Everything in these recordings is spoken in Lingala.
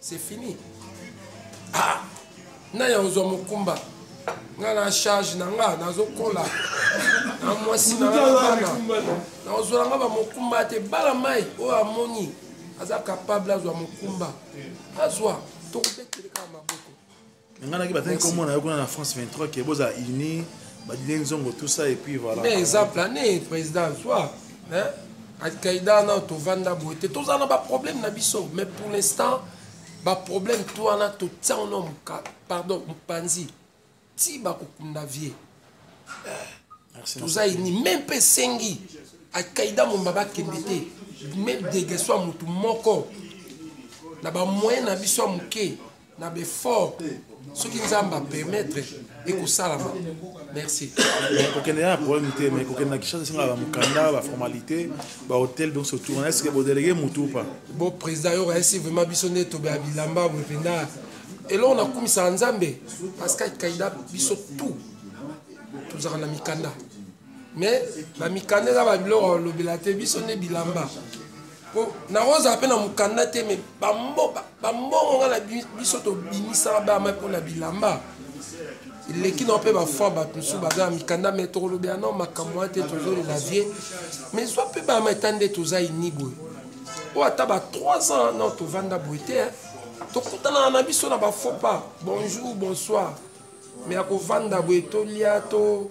c'est fini ah na ya ozwa mokumba nga na charge na nga nazokola na mwasi na bana nakozwela nga bamokumba te bala mai oyo amoni aza capable azwa mokumba azwa tokobetele kaka maboko ngai naki bazangi komona yo kuna na france 23 ke bozala uni badile nzongo tout ça et puis voilà mais exemple ane président zwa alkaïda na tovanda boye te toza na baproblème na biso mais pour l'instant baproblème to wana totia wana moka pardon mopanzi ti bakokunda vie toza ini meme mpe esengi alkaïda momba bakende te meme degeswa motu moko na bamoyen na biso ya moke na befort soki nzambe apermettre ekosalama merci kokende ya problème te mais kokende na kishasa esengaka bamokanda baformalité bahotel donc surtout est ce que bodelege motu pa bo président yo oyesi vraiment biso nde tobea bilamba boye mpenza eloko nakumisaka nzambe parce que kaida biso tout tozalaka na mikanda mais bamikanda eza babiloko olobela te biso nde bilamba po nakozala mpe na mokanda te me bambongo nga na biso tobimisaka bama mpo na bilamba eleki nao mpe bafoi bato mosusu baza na mikanda me tokolobela nao makambo wana te tozolela vie me zwa mpe bama eta nde toza ini boye oyo ata ba 3 ans nao tovanda boye te tokutanaka na biso na bafaux pas bonjour bonsoir me ya kovanda boye tolia to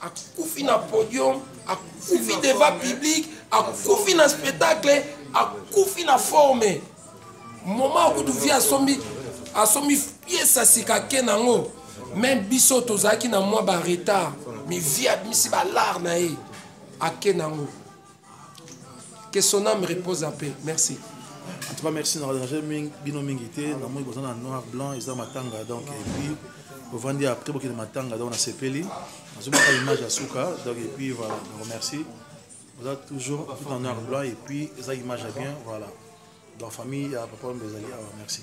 akufi na podium akufi devant public akufi na spectacle akufi na forme moment akutu vie asombi asombi piese asika ke nango me biso tozalaki na mwa baretard me vie abimisi balare na ye ake nango que son âme repose en paix merci en tout cas merci na ranger bino mingi te na moi boza na noir blanc eza matanga donc et puis bovandi après bokende matanga donc nasepeli nazomaka image ya suka donc et puis voilà na remercie boza toujours tout en noir blanc et puis eza image ya bien voilà donc famille ya papa mbe ezali awa merci